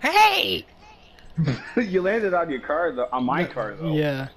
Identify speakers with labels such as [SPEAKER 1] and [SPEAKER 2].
[SPEAKER 1] Hey!
[SPEAKER 2] you landed on your car though. On my car though.
[SPEAKER 1] Yeah.